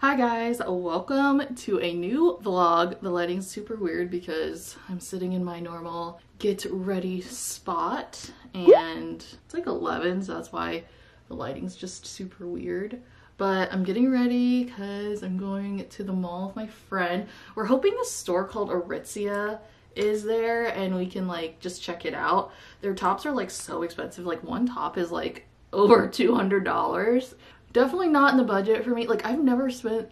Hi guys, welcome to a new vlog. The lighting's super weird because I'm sitting in my normal get ready spot and it's like 11 so that's why the lighting's just super weird. But I'm getting ready because I'm going to the mall with my friend. We're hoping the store called Aritzia is there and we can like just check it out. Their tops are like so expensive. Like one top is like over $200 definitely not in the budget for me. Like I've never spent,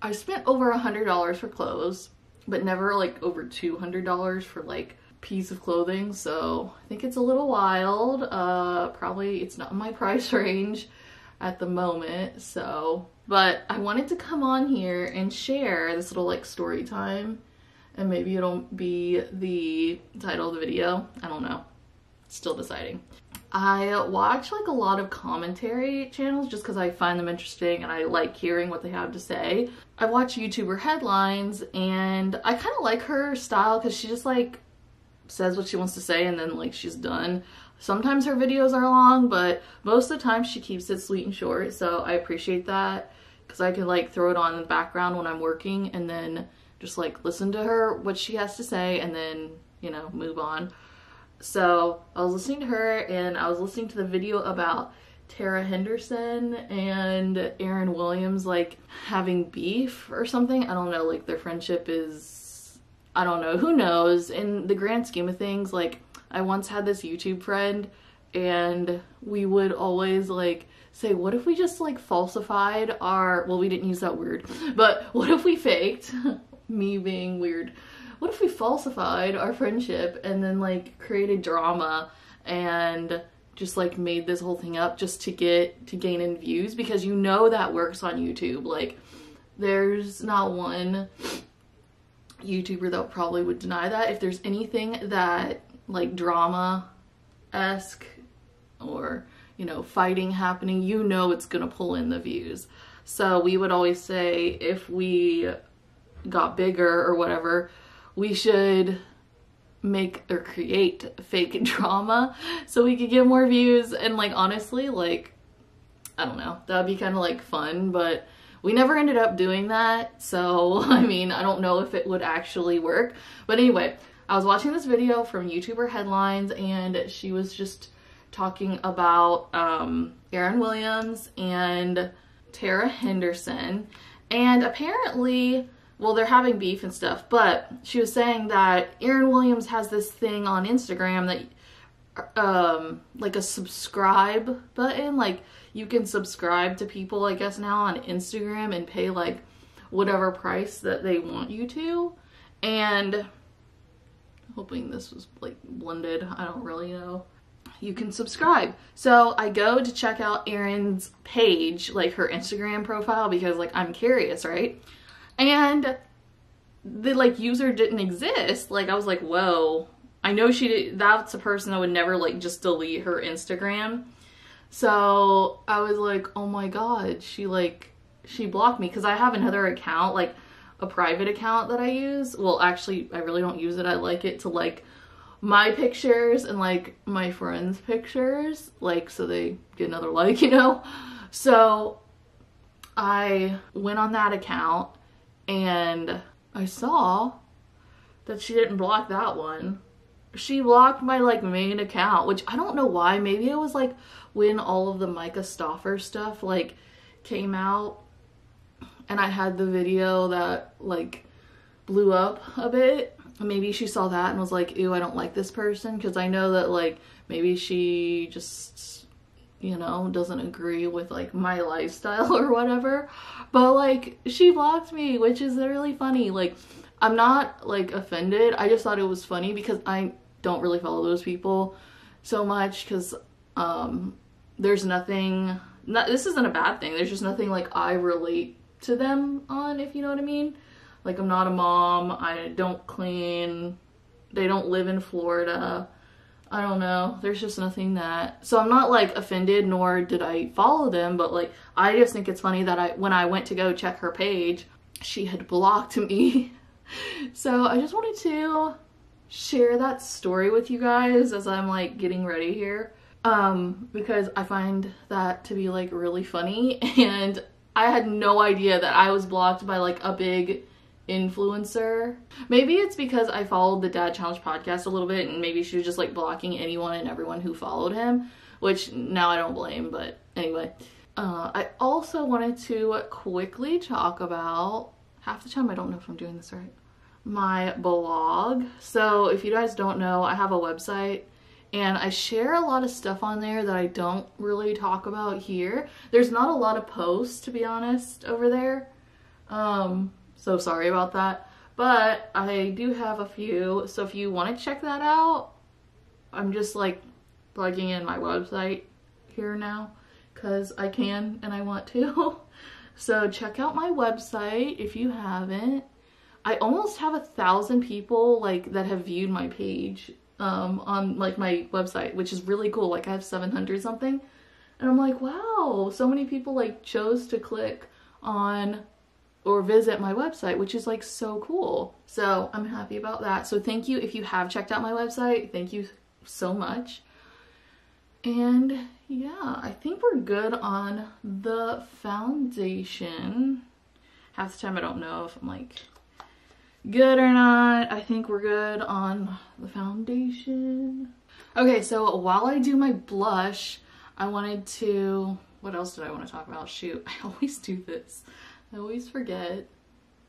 I spent over a hundred dollars for clothes, but never like over $200 for like piece of clothing. So I think it's a little wild. Uh, probably it's not my price range at the moment. So, but I wanted to come on here and share this little like story time and maybe it'll be the title of the video. I don't know. Still deciding. I watch like a lot of commentary channels just because I find them interesting and I like hearing what they have to say. I watch YouTuber headlines and I kind of like her style because she just like says what she wants to say and then like she's done. Sometimes her videos are long, but most of the time she keeps it sweet and short. So I appreciate that because I can like throw it on in the background when I'm working and then just like listen to her, what she has to say and then, you know, move on. So I was listening to her and I was listening to the video about Tara Henderson and Aaryn Williams like having beef or something. I don't know, like their friendship is, I don't know, who knows. In the grand scheme of things, like I once had this YouTube friend and we would always like say, what if we just like falsified our, well, we didn't use that word, but what if we faked, me being weird, what if we falsified our friendship and then like created drama and just like made this whole thing up just to get to gain in views because you know that works on YouTube. Like there's not one YouTuber that probably would deny that. If there's anything that like drama esque or you know fighting happening, you know it's gonna pull in the views. So we would always say if we got bigger or whatever, we should make or create fake drama so we could get more views. And like honestly like I don't know. That would be kind of like fun but we never ended up doing that. So I mean I don't know if it would actually work. But anyway I was watching this video from YouTuber headlines and she was just talking about um, Aaryn Williams and Tara Henderson. And apparently well, they're having beef and stuff, but she was saying that Aaryn Williams has this thing on Instagram that, um, like a subscribe button, like you can subscribe to people, I guess now on Instagram and pay like whatever price that they want you to. And hoping this was like blended, I don't really know. You can subscribe. So I go to check out Aaryn's page, like her Instagram profile, because like I'm curious, right? And the like user didn't exist. Like i was like whoa. I know she did, that's a person that would never like just delete her instagram. So i was like oh my god she like she blocked me. Because i have another account like a private account that i use. Well actually i really don't use it. I like it to like my pictures and like my friends pictures like so they get another like you know? So i went on that account and I saw that she didn't block that one. She blocked my like main account, which I don't know why. Maybe it was like when all of the Myka Stauffer stuff like came out and I had the video that like blew up a bit. Maybe she saw that and was like, ew, I don't like this person because I know that like maybe she just you know, doesn't agree with like my lifestyle or whatever. But like she blocked me, which is really funny. Like I'm not like offended. I just thought it was funny because I don't really follow those people so much cuz um there's nothing not this isn't a bad thing. There's just nothing like I relate to them on if you know what I mean. Like I'm not a mom. I don't clean. They don't live in Florida I don't know. There's just nothing that. So I'm not like offended nor did I follow them, but like I just think it's funny that I when I went to go check her page, she had blocked me. so I just wanted to share that story with you guys as I'm like getting ready here. Um because I find that to be like really funny and I had no idea that I was blocked by like a big influencer. Maybe it's because I followed the Dad Challenge podcast a little bit and maybe she was just like blocking anyone and everyone who followed him, which now I don't blame, but anyway. Uh, I also wanted to quickly talk about half the time I don't know if I'm doing this right. My blog. So if you guys don't know, I have a website and I share a lot of stuff on there that I don't really talk about here. There's not a lot of posts to be honest over there. Um, so sorry about that. But I do have a few. So if you want to check that out, I'm just like plugging in my website here now because I can and I want to. so check out my website if you haven't. I almost have a thousand people like that have viewed my page um, on like my website, which is really cool. Like I have 700 something. And I'm like, wow, so many people like chose to click on or visit my website, which is like so cool. So I'm happy about that. So thank you if you have checked out my website. Thank you so much. And yeah, I think we're good on the foundation. Half the time I don't know if I'm like good or not. I think we're good on the foundation. Okay, so while I do my blush, I wanted to, what else did I want to talk about? Shoot, I always do this. I always forget.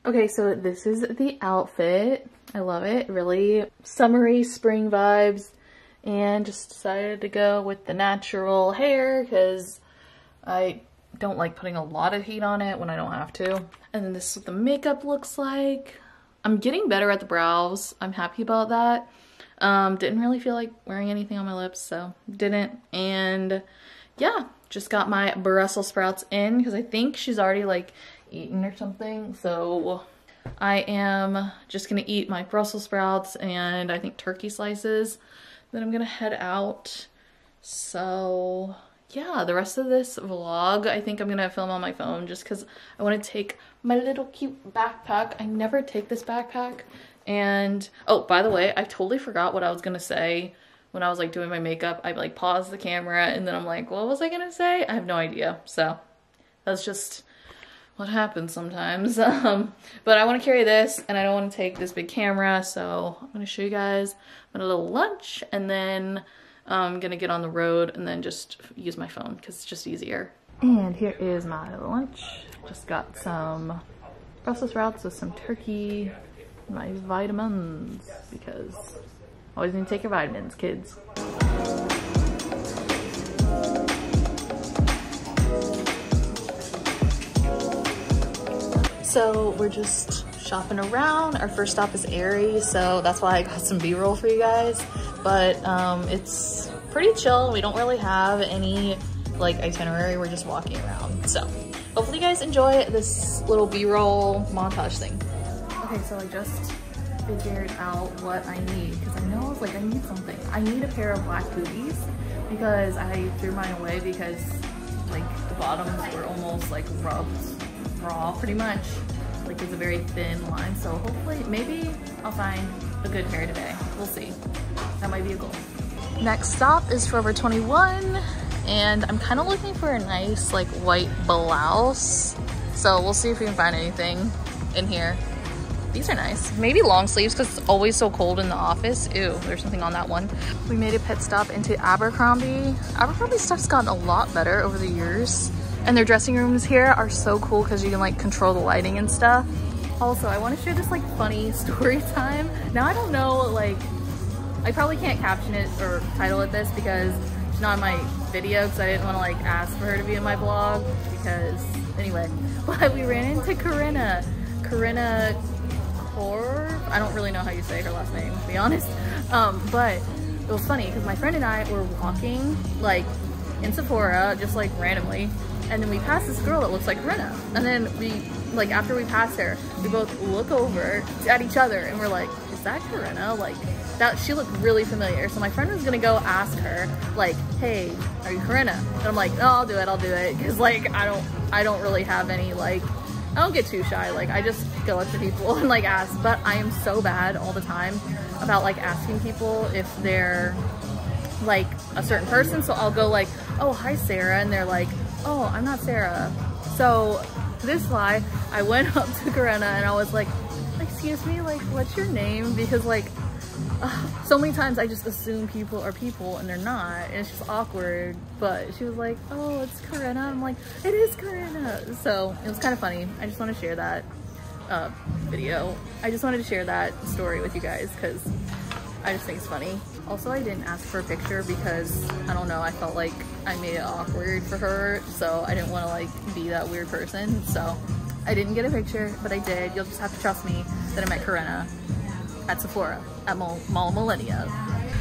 Okay, so this is the outfit. I love it. Really summery spring vibes. And just decided to go with the natural hair because I don't like putting a lot of heat on it when I don't have to. And then this is what the makeup looks like. I'm getting better at the brows. I'm happy about that. Um, didn't really feel like wearing anything on my lips, so didn't. And yeah, just got my Brussels sprouts in because I think she's already like eaten or something. So I am just gonna eat my Brussels sprouts and I think turkey slices. Then I'm gonna head out. So yeah, the rest of this vlog, I think I'm gonna film on my phone just because I want to take my little cute backpack. I never take this backpack. And, oh, by the way, I totally forgot what I was gonna say when I was like doing my makeup. I like paused the camera and then I'm like, what was I gonna say? I have no idea. So that's just what happens sometimes. Um, but I want to carry this and I don't want to take this big camera. So I'm going to show you guys my little lunch and then I'm going to get on the road and then just use my phone because it's just easier. And here is my lunch. Just got some Brussels sprouts with some turkey, my vitamins because always need to take your vitamins, kids. So we're just shopping around. Our first stop is Aerie, so that's why I got some B-roll for you guys. But um, it's pretty chill. We don't really have any like itinerary. We're just walking around. So hopefully you guys enjoy this little B-roll montage thing. Okay, so I just figured out what I need because I know I was like, I need something. I need a pair of black booties because I threw mine away because like the bottoms were almost like rubbed raw pretty much. Like it's a very thin line. So hopefully, maybe I'll find a good pair today. We'll see. That might be a goal. Next stop is Forever 21 and I'm kind of looking for a nice like white blouse. So we'll see if we can find anything in here. These are nice. Maybe long sleeves because it's always so cold in the office. Ew, there's something on that one. We made a pit stop into Abercrombie. Abercrombie stuff's gotten a lot better over the years. And their dressing rooms here are so cool because you can like control the lighting and stuff. Also, I want to share this like funny story time. Now I don't know, like, I probably can't caption it or title it this because it's not in my video because I didn't want to like ask for her to be in my blog because, anyway. But we ran into Corinna. Corinna Corb? I don't really know how you say her last name, to be honest. Um, but it was funny because my friend and I were walking like in Sephora just like randomly and then we pass this girl that looks like Rena. And then we, like after we pass her, we both look over at each other and we're like, is that Corinna? Like that, she looked really familiar. So my friend was gonna go ask her like, hey, are you Corinna? And I'm like, no, I'll do it, I'll do it. Cause like, I don't, I don't really have any like, I don't get too shy. Like I just go up to people and like ask, but I am so bad all the time about like asking people if they're like a certain person. So I'll go like, oh, hi Sarah. And they're like, oh, I'm not Sarah. So this lie, I went up to Corinna and I was like, excuse me, like, what's your name? Because like, uh, so many times I just assume people are people and they're not, and it's just awkward. But she was like, oh, it's Corinna. I'm like, it is Corinna. So it was kind of funny. I just want to share that uh, video. I just wanted to share that story with you guys because I just think it's funny. Also, I didn't ask for a picture because, I don't know, I felt like I made it awkward for her, so I didn't want to, like, be that weird person, so I didn't get a picture, but I did. You'll just have to trust me that I met Corinna at Sephora at Mall, Mall Millenia.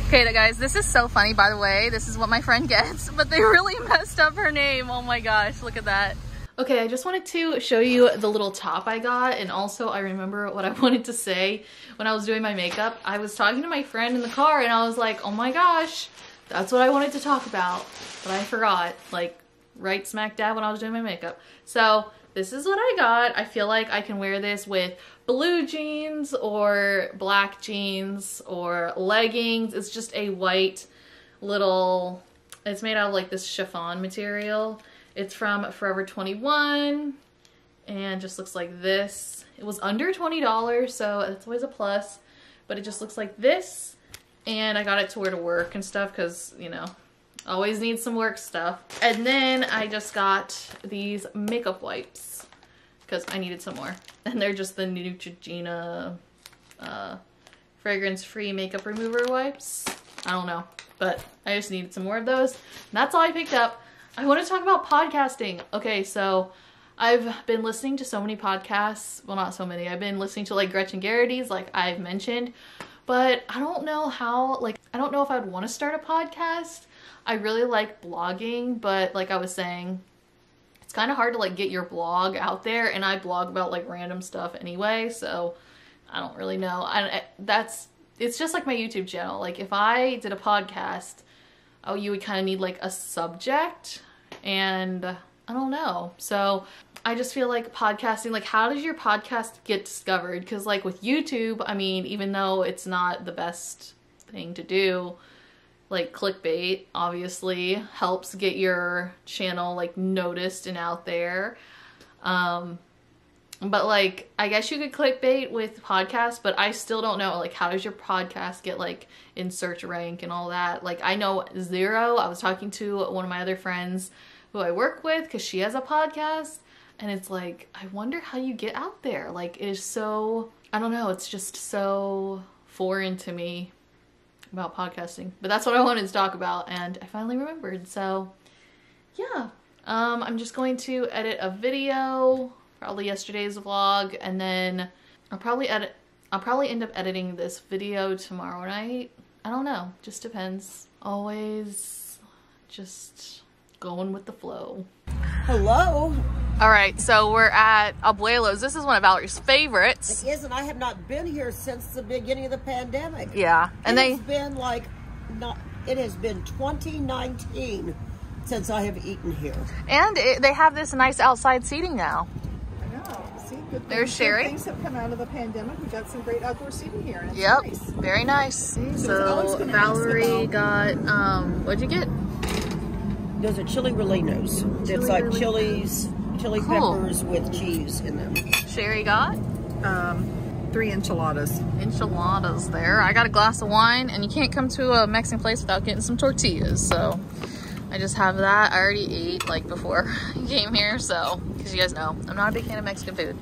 Okay, guys, this is so funny, by the way. This is what my friend gets, but they really messed up her name. Oh my gosh, look at that. Okay, I just wanted to show you the little top I got, and also I remember what I wanted to say when I was doing my makeup. I was talking to my friend in the car, and I was like, oh my gosh, that's what I wanted to talk about, but I forgot, like, right smack dab when I was doing my makeup. So, this is what I got. I feel like I can wear this with blue jeans or black jeans or leggings. It's just a white little, it's made out of like this chiffon material. It's from Forever 21 and just looks like this. It was under $20, so that's always a plus, but it just looks like this. And I got it to wear to work and stuff because, you know, always need some work stuff. And then I just got these makeup wipes because I needed some more. And they're just the Neutrogena uh, fragrance-free makeup remover wipes. I don't know, but I just needed some more of those. And that's all I picked up. I want to talk about podcasting. Okay, so I've been listening to so many podcasts. Well, not so many. I've been listening to like Gretchen Geraghty's, like I've mentioned, but I don't know how, like, I don't know if I'd want to start a podcast. I really like blogging, but like I was saying, it's kind of hard to like get your blog out there and I blog about like random stuff anyway, so I don't really know. I, that's, it's just like my YouTube channel. Like if I did a podcast, oh, you would kind of need like a subject and I don't know. So I just feel like podcasting, like how does your podcast get discovered? Because like with YouTube, I mean, even though it's not the best thing to do, like clickbait obviously helps get your channel like noticed and out there. Um, but like, I guess you could clickbait with podcasts, but I still don't know, like, how does your podcast get like in search rank and all that? Like, I know zero. I was talking to one of my other friends who I work with because she has a podcast and it's like, I wonder how you get out there. Like, it is so, I don't know, it's just so foreign to me about podcasting. But that's what I wanted to talk about and I finally remembered. So, yeah. Um, I'm just going to edit a video, probably yesterday's vlog, and then I'll probably edit, I'll probably end up editing this video tomorrow night. I don't know, just depends. Always just going with the flow. Hello. All right, so we're at Abuelo's. This is one of Valerie's favorites. It is, and I have not been here since the beginning of the pandemic. Yeah, and it they has been like, not. It has been 2019 since I have eaten here. and it, they have this nice outside seating now. I know. See, good There's things, Sherry. Good things have come out of the pandemic. We got some great outdoor seating here. And Yep, nice. very nice. So So Valerie got um, what'd you get? Those are chili rellenos. Chili it's like rellenos. chilies, chili Cool. peppers with cheese in them. Sherry got Um, three enchiladas. enchiladas there. I got a glass of wine, and you can't come to a Mexican place without getting some tortillas. So I just have that. I already ate like before I came here, so because you guys know I'm not a big fan of Mexican food.